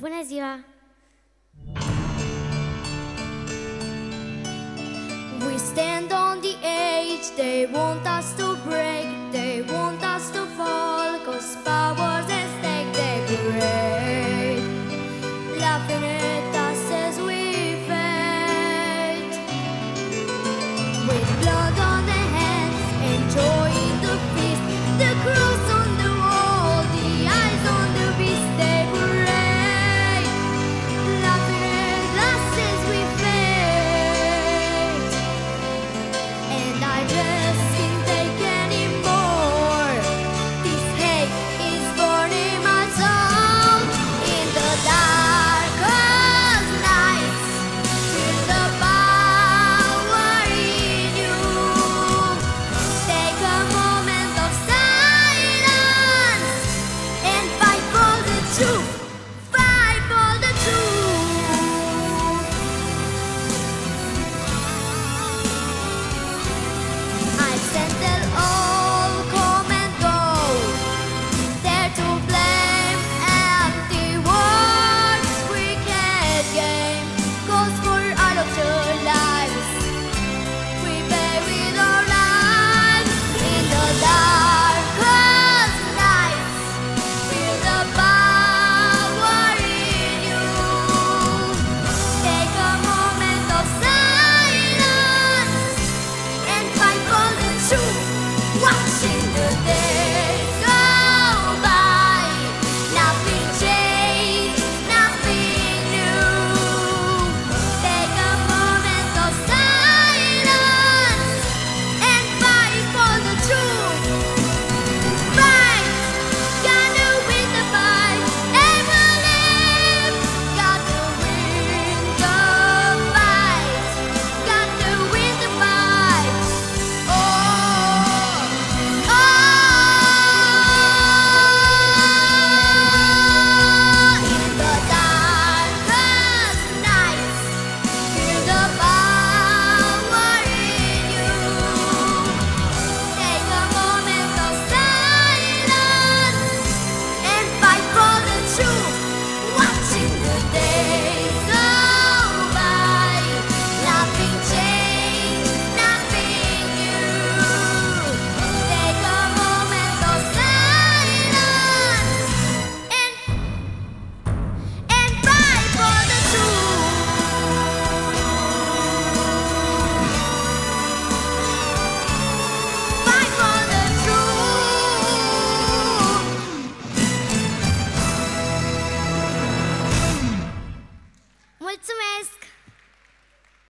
Bună ziua! We stand on the edge, they want us to break, they want us to fall, cause power's at stake, they break.